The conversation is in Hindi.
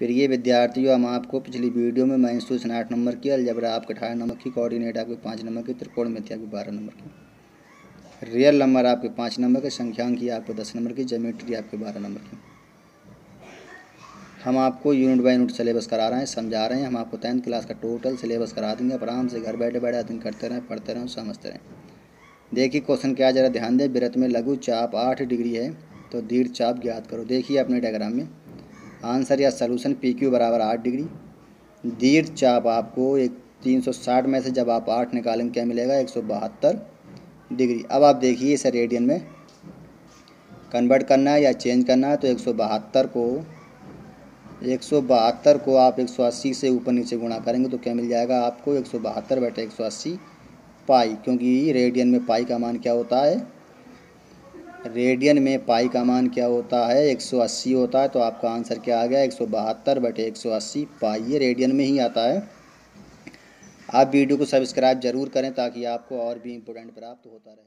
प्रिय विद्यार्थियों, हम आपको पिछली वीडियो में मैंसूसन आठ नंबर की अलजबरा, आपके अठारह नंबर की कोऑर्डिनेट आपके पाँच नंबर की त्रिकोण में आपके बारह नंबर की। रियल नंबर आपके पाँच नंबर के संख्यांकी, आपको दस नंबर की जोमेट्री आपके बारह नंबर की। हम आपको यूनिट बाई यूनिट सिलेबस करा रहे हैं, समझा रहे हैं, हम आपको टेंथ क्लास का टोटल सिलेबस करा देंगे, आप आराम से घर बैठे बैठे दिन करते रहें, पढ़ते रहें, समझते रहें। देखिए क्वेश्चन क्या जरा ध्यान दें वृत्त में लघु चाप आठ डिग्री है तो दीर्घ चाप ज्ञात करो। देखिए अपने डायग्राम में। आंसर या सलूशन पी क्यू बराबर आठ डिग्री। दीर्घ चाप आपको एक तीन सौ साठ में से जब आप आठ निकालेंगे, क्या मिलेगा? एक सौ बहत्तर डिग्री। अब आप देखिए इसे रेडियन में। कन्वर्ट करना है या चेंज करना है तो एक सौ बहत्तर को, एक सौ बहत्तर को आप एक सौ अस्सी से ऊपर नीचे गुणा करेंगे तो क्या मिल जाएगा आपको? एक सौ बहत्तर बटे एक सौ अस्सी पाई। क्योंकि रेडियन में पाई का मान क्या होता है? रेडियन में पाई का मान क्या होता है? 180 होता है तो आपका आंसर क्या आ गया? एक सौ बहत्तर बटे एक सौ अस्सी पाई। ये रेडियन में ही आता है। आप वीडियो को सब्सक्राइब ज़रूर करें ताकि आपको और भी इम्पोर्टेंट प्राप्त होता रहे।